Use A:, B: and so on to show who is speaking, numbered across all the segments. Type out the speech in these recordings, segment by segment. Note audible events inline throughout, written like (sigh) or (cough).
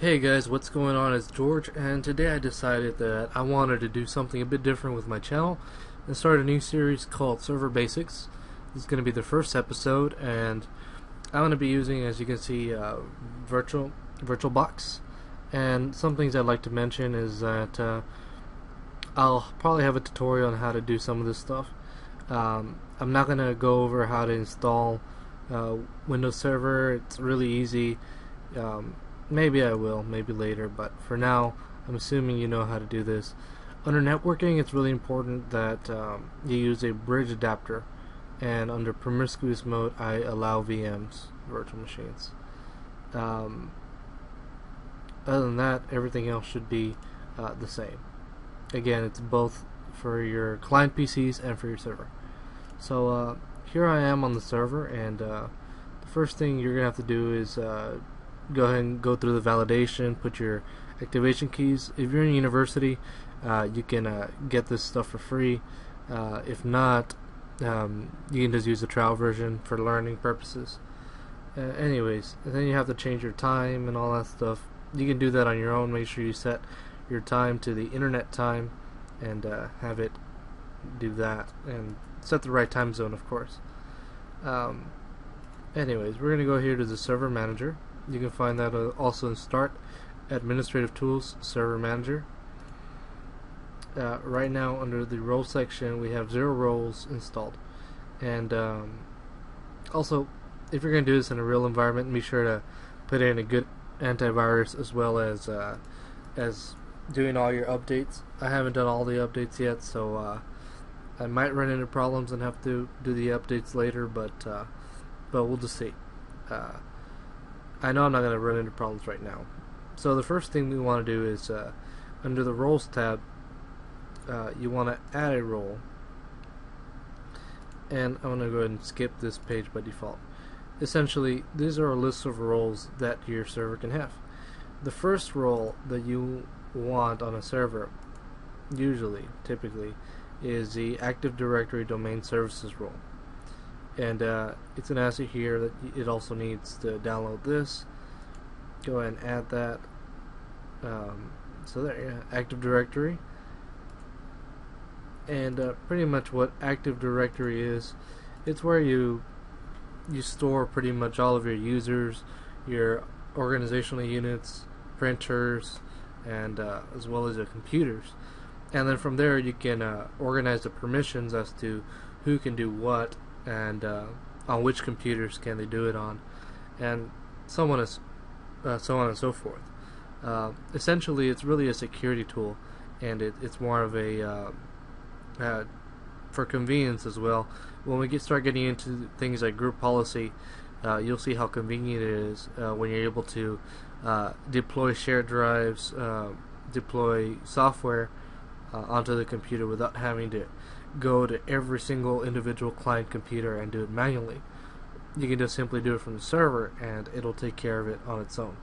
A: Hey guys, what's going on? It's George, and today I decided that I wanted to do something a bit different with my channel and start a new series called Server Basics. This is going to be the first episode, and I'm going to be using, as you can see, uh, Virtual VirtualBox. And some things I'd like to mention is that uh, I'll probably have a tutorial on how to do some of this stuff. Um, I'm not going to go over how to install uh, Windows Server. It's really easy. Um, Maybe I will, maybe later, but for now, I'm assuming you know how to do this. Under networking, it's really important that um, you use a bridge adapter, and under promiscuous mode, I allow VMs, virtual machines. Um, other than that, everything else should be uh, the same. Again, it's both for your client PCs and for your server. So uh, here I am on the server, and uh, the first thing you're gonna have to do is uh, go ahead and go through the validation, put your activation keys. If you're in university, uh, you can uh, get this stuff for free. Uh, if not, um, you can just use the trial version for learning purposes. Uh, anyways, then you have to change your time and all that stuff. You can do that on your own. Make sure you set your time to the internet time and uh, have it do that. And set the right time zone, of course. Um, anyways, we're going to go here to the server manager. You can find that uh, also in Start, Administrative Tools, Server Manager. Uh, right now, under the role section, we have zero roles installed. And um, also, if you're going to do this in a real environment, be sure to put in a good antivirus as well as uh, as doing all your updates. I haven't done all the updates yet, so uh, I might run into problems and have to do the updates later, but uh, but we'll just see. I know I'm not going to run into problems right now. So the first thing we want to do is uh, under the roles tab, uh, you want to add a role. And I'm going to go ahead and skip this page by default. Essentially, these are a list of roles that your server can have. The first role that you want on a server, usually, typically, is the Active Directory Domain Services role and uh, it's ask you here that it also needs to download this. Go ahead and add that. Um, so there yeah, Active Directory. And uh, pretty much what Active Directory is it's where you you store pretty much all of your users your organizational units printers and uh, as well as your computers. And then from there you can uh, organize the permissions as to who can do what and uh, on which computers can they do it on, and so on and uh, so on and so forth. Uh, essentially, it's really a security tool, and it, it's more of a uh, uh, for convenience as well. When we get start getting into things like group policy, uh, you'll see how convenient it is when you're able to deploy shared drives, deploy software onto the computer without having to go to every single individual client computer and do it manually. You can just simply do it from the server and it'll take care of it on its own.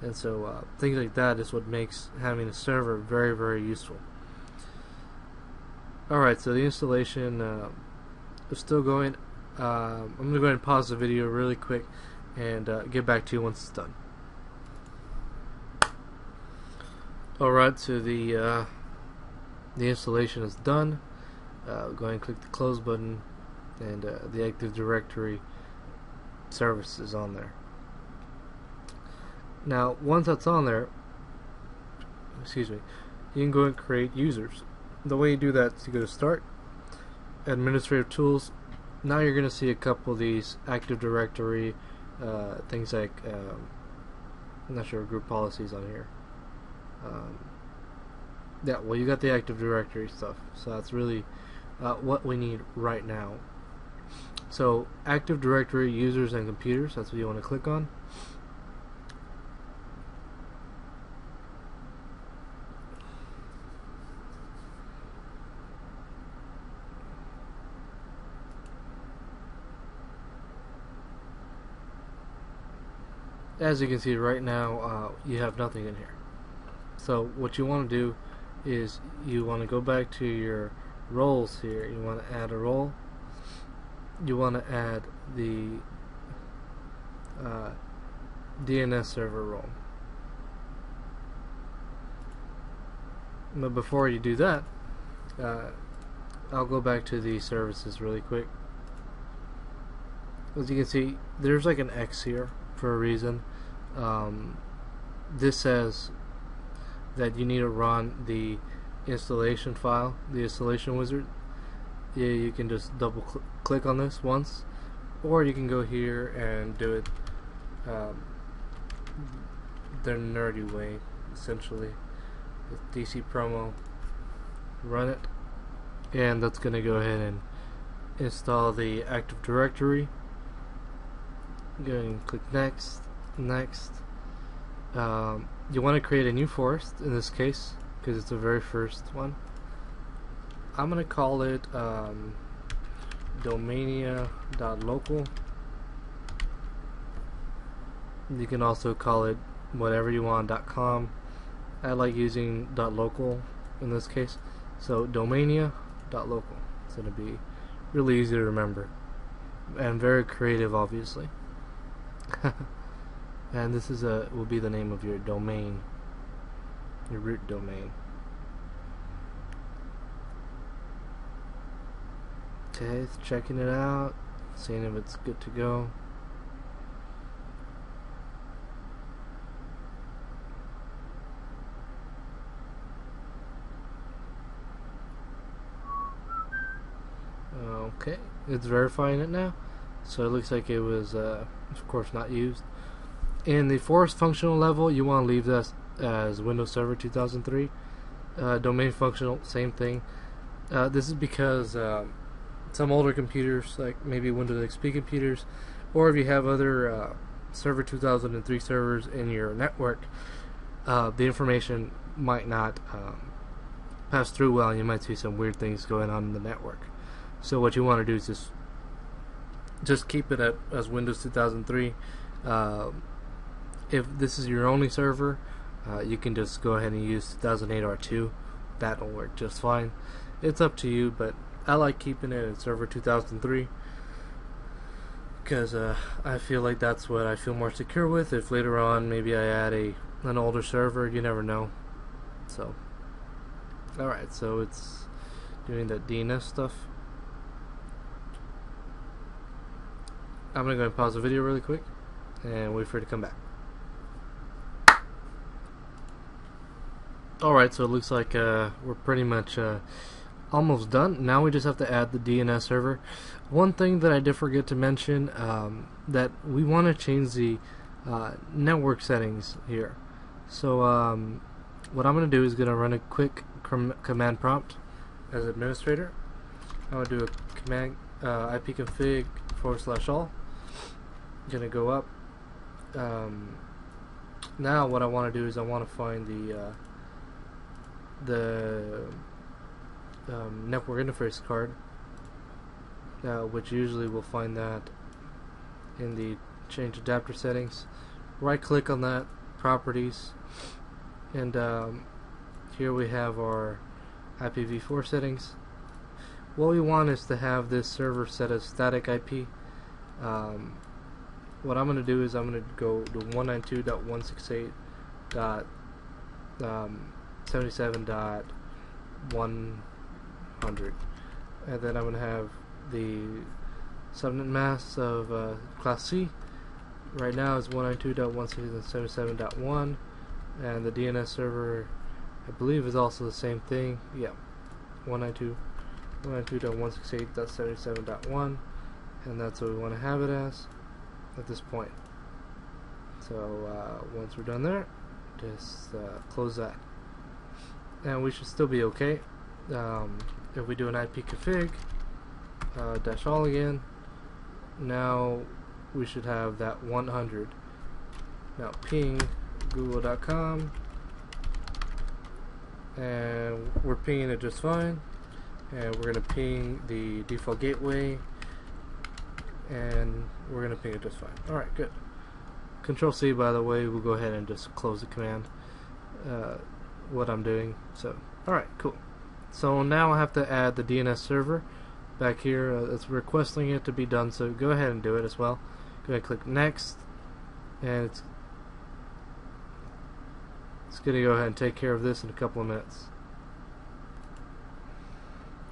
A: And so uh, things like that is what makes having a server very, very useful. Alright, so the installation uh, is still going. Uh, I'm going to go ahead and pause the video really quick and uh, get back to you once it's done. Alright, so the uh, the installation is done uh, go ahead and click the close button and uh, the Active Directory service is on there. Now, once that's on there, excuse me, you can go and create users. The way you do that is you go to Start, Administrative Tools. Now you're going to see a couple of these Active Directory uh, things like, um, I'm not sure, group policies on here. Um, yeah, well, you got the Active Directory stuff, so that's really uh, what we need right now. So Active Directory users and computers, that's what you want to click on. As you can see right now, uh, you have nothing in here. So what you want to do is you want to go back to your roles here. You want to add a role. You want to add the uh, DNS server role. But before you do that, uh, I'll go back to the services really quick. As you can see, there's like an X here for a reason. Um, this says that you need to run the installation file, the installation wizard. Yeah, you can just double cl click on this once, or you can go here and do it um, the nerdy way, essentially. With DC promo, run it, and that's going to go ahead and install the Active Directory. Go and click next, next. Um, you want to create a new forest in this case because it's the very first one. I'm gonna call it um, domania.local. You can also call it whatever you want .com. I like using .local in this case. So domania.local. It's gonna be really easy to remember and very creative, obviously. (laughs) and this is a will be the name of your domain, your root domain. Okay, it's checking it out, seeing if it's good to go. Okay, it's verifying it now. So it looks like it was, uh, of course, not used. In the forest functional level, you want to leave this as Windows Server 2003. Uh, domain functional, same thing. Uh, this is because uh, some older computers, like maybe Windows XP computers, or if you have other uh, Server 2003 servers in your network, uh, the information might not um, pass through well, and you might see some weird things going on in the network. So what you want to do is just just keep it at, as Windows 2003. Uh, if this is your only server, uh, you can just go ahead and use 2008 R2. That'll work just fine. It's up to you, but I like keeping it at server 2003 because uh, I feel like that's what I feel more secure with. If later on maybe I add a an older server, you never know. So, all right, so it's doing that DNS stuff. I'm gonna go and pause the video really quick and wait for it to come back. Alright, so it looks like uh, we're pretty much uh, almost done. Now we just have to add the DNS server. One thing that I did forget to mention um, that we want to change the uh, network settings here. So um, what I'm going to do is going to run a quick com command prompt as administrator. I'm going to do a command uh, ipconfig forward slash all gonna go up um, now what I want to do is I want to find the uh, the um, network interface card uh, which usually we'll find that in the change adapter settings. Right click on that properties and um, here we have our IPv4 settings. What we want is to have this server set as static IP um, what I'm going to do is I'm going to go to 192.168.77.100 um, and then I'm going to have the subnet mask of uh, class C. Right now is 192.168.77.1 and the DNS server I believe is also the same thing. Yeah. 192 192.168.77.1 and that's what we want to have it as at this point. So uh, once we're done there, just uh, close that. And we should still be okay. Um, if we do an IP config, uh, dash all again, now we should have that 100. Now ping google.com and we're pinging it just fine and we're going to ping the default gateway and we're gonna ping it just fine. Alright, good. Control C, by the way, we'll go ahead and just close the command, uh, what I'm doing. So, alright, cool. So now I have to add the DNS server back here. Uh, it's requesting it to be done, so go ahead and do it as well. Go ahead and click next, and it's it's gonna go ahead and take care of this in a couple of minutes.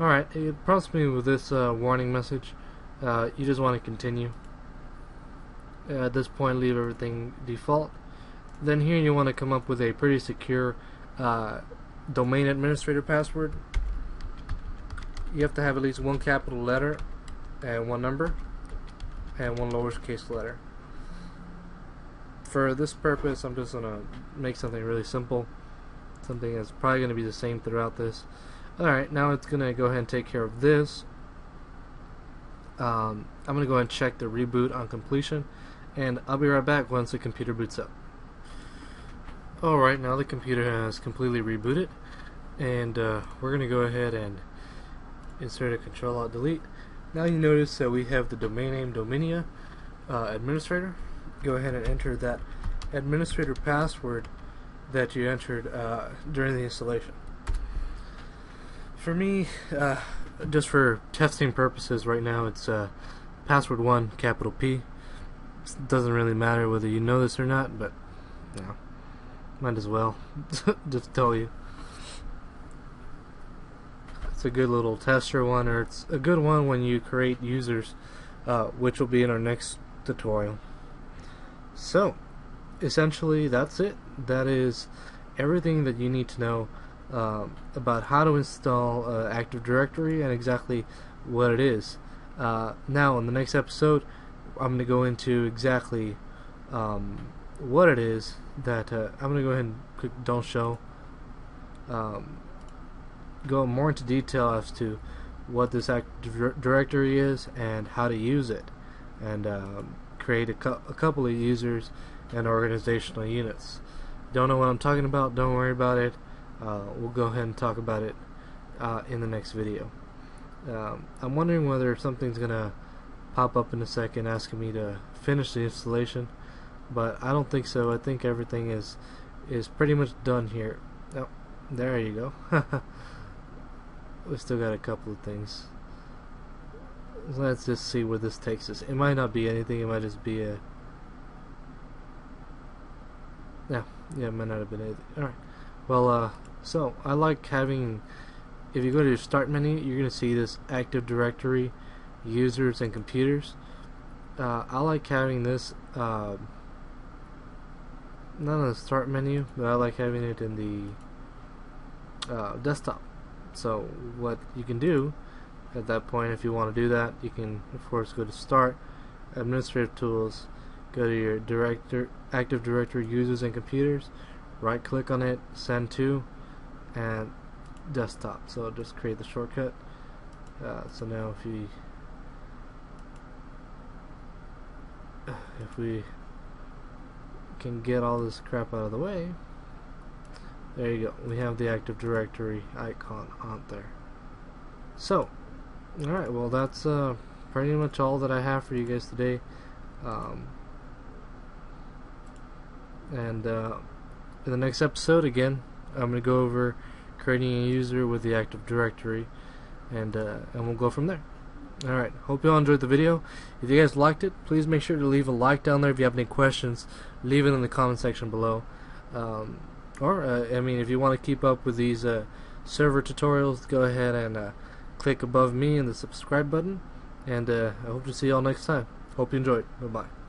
A: Alright, it prompts me with this uh, warning message. Uh, you just want to continue. At this point, leave everything default. Then here you want to come up with a pretty secure uh, domain administrator password. You have to have at least one capital letter and one number and one lowercase letter. For this purpose, I'm just going to make something really simple. Something that's probably going to be the same throughout this. Alright, now it's going to go ahead and take care of this. Um, I'm going to go ahead and check the reboot on completion. And I'll be right back once the computer boots up. Alright, now the computer has completely rebooted. And uh, we're going to go ahead and insert a control alt delete. Now you notice that we have the domain name Domania uh, administrator. Go ahead and enter that administrator password that you entered uh, during the installation. For me, uh, just for testing purposes right now, it's uh, password 1, capital P. It doesn't really matter whether you know this or not, but you know, might as well (laughs) just tell you. It's a good little tester one, or it's a good one when you create users, uh, which will be in our next tutorial. So, essentially, that's it. That is everything that you need to know um, about how to install uh, Active Directory and exactly what it is. Uh, now, in the next episode, I'm going to go into exactly um, what it is that uh, I'm going to go ahead and click Don't Show. Um, go more into detail as to what this Directory is and how to use it, and um, create a, a couple of users and organizational units. Don't know what I'm talking about? Don't worry about it. Uh, we'll go ahead and talk about it uh, in the next video. Um, I'm wondering whether something's gonna pop up in a second asking me to finish the installation, but I don't think so. I think everything is is pretty much done here. Oh, there you go. (laughs) we still got a couple of things. Let's just see where this takes us. It might not be anything. It might just be a. Yeah, yeah, it might not have been anything. All right. Well, uh, so I like having. If you go to your start menu, you're gonna see this Active Directory, users and computers. Uh, I like having this. Uh, not on the start menu, but I like having it in the uh, desktop. So what you can do at that point, if you want to do that, you can of course go to Start, Administrative Tools, go to your Director, Active Directory Users and Computers, right click on it, Send to, and Desktop. So just create the shortcut. Uh, so now if we (sighs) if we can get all this crap out of the way. There you go. We have the Active Directory icon on there. So alright well that's uh, pretty much all that I have for you guys today. Um, and uh, in the next episode again I'm gonna go over creating a user with the Active Directory and uh, and we'll go from there Alright, hope you all enjoyed the video. If you guys liked it, please make sure to leave a like down there. If you have any questions, leave it in the comment section below. Um, or, uh, I mean, if you want to keep up with these uh, server tutorials, go ahead and uh, click above me in the subscribe button. And uh, I hope to see you all next time. Hope you enjoyed. Bye-bye.